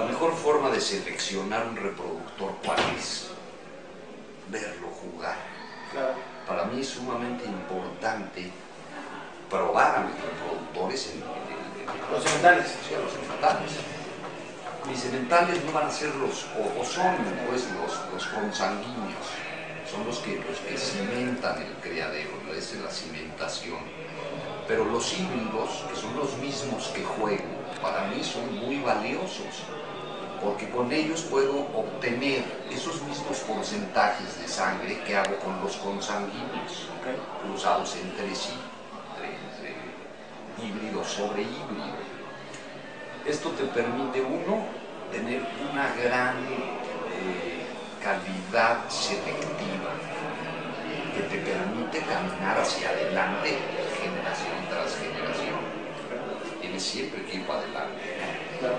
La mejor forma de seleccionar un reproductor, ¿cuál es? Verlo jugar. Claro. Para mí es sumamente importante probar a mis reproductores en, en- en- Los sementales. sí, los sementales. Mis sementales no van a ser los, o, o son pues los, los consanguíneos, son los que, los que cimentan el criadero, es la cimentación. Pero los híbridos, que son los mismos que juego, para mí son muy valiosos, porque con ellos puedo obtener esos mismos porcentajes de sangre que hago con los consanguíneos, cruzados entre sí, entre, entre híbrido sobre híbrido. Esto te permite, uno, tener una gran eh, calidad selectiva que te permite caminar hacia adelante generación tras generación. Siempre que ir para adelante. Claro.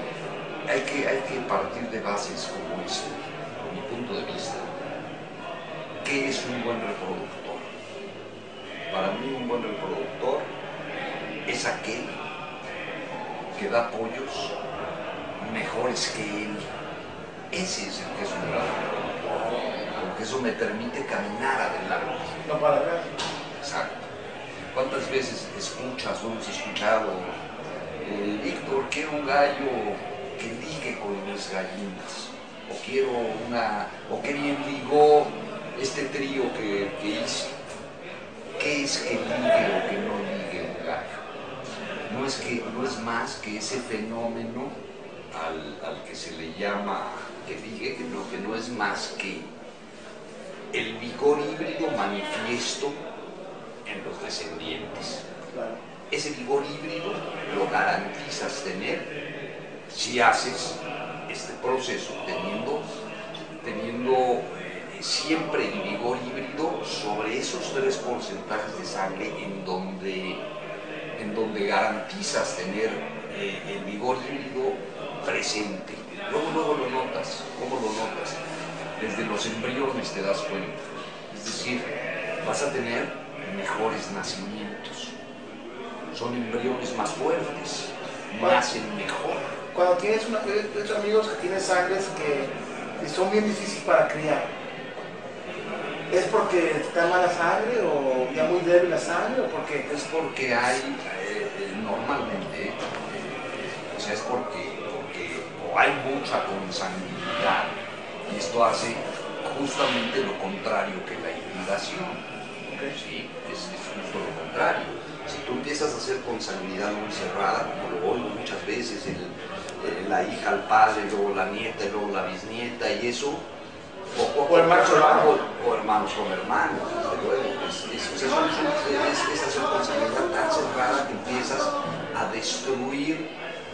Hay que, hay que partir de bases como esta, mi punto de vista. ¿Qué es un buen reproductor? Para mí un buen reproductor es aquel que da pollos mejores que él. Ese es el que es un gran reproductor, porque eso me permite caminar adelante. No para atrás. Exacto. ¿Cuántas veces escuchas o hemos escuchado, eh, Víctor, quiero un gallo que ligue con mis gallinas? O quiero una, o qué bien ligó este trío que, que hice. ¿Qué es que ligue o que no ligue un gallo? No es, que, no es más que ese fenómeno al, al que se le llama que ligue, que no, que no es más que el vigor híbrido manifiesto en los descendientes. Claro. Ese vigor híbrido lo garantizas tener si haces este proceso teniendo, teniendo siempre el vigor híbrido sobre esos tres porcentajes de sangre en donde, en donde garantizas tener eh, el vigor híbrido presente. Luego, luego lo notas. ¿Cómo lo notas? Desde los embriones te das cuenta. Es decir, vas a tener mejores nacimientos. Son embriones más fuertes, nacen mejor. Cuando tienes una, he hecho amigos que tienen sangres que, que son bien difíciles para criar, ¿es porque está mala sangre o ya muy débil la sangre o porque Es porque hay, eh, eh, normalmente, eh, o sea, es porque, porque o hay mucha consanguinidad y esto hace justamente lo contrario que la hibridación. ¿sí? Es, es justo lo contrario. Tú empiezas a hacer consanguinidad muy cerrada, como lo oigo muchas veces, el- la hija al padre, luego la nieta, y luego la bisnieta, y eso, poco a O poco hermanos se va- hermanos. o hermanos con hermanos, desde luego. Es, es- o es- es consanguinidad tan cerrada que empiezas a destruir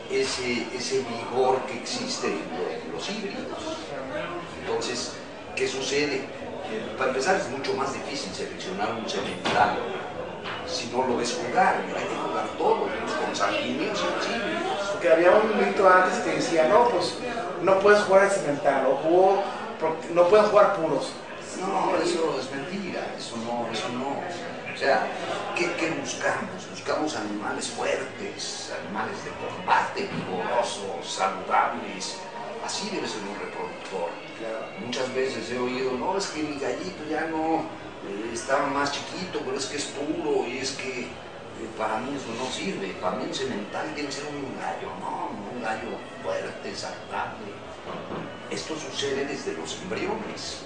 ese, ese vigor que existe en, lo- en los híbridos. Entonces, ¿qué sucede? Para empezar, es mucho más difícil seleccionar un cemental si no lo ves jugar. Hay que jugar todos, los consanguíneos híbridos. Porque había un mito antes que decía, no, pues no puedes jugar el cimental, o jugó, no pueden jugar puros. No, eso es mentira, eso no, eso no. O sea, ¿qué, qué buscamos? Buscamos animales fuertes, animales de combate, vigorosos, saludables. No, es que mi gallito ya no eh, estaba más chiquito, pero es que es puro y es que eh, para mí eso no sirve. Para mí un cemental tiene que ser un gallo, no, un gallo fuerte, saludable. Esto sucede desde los embriones.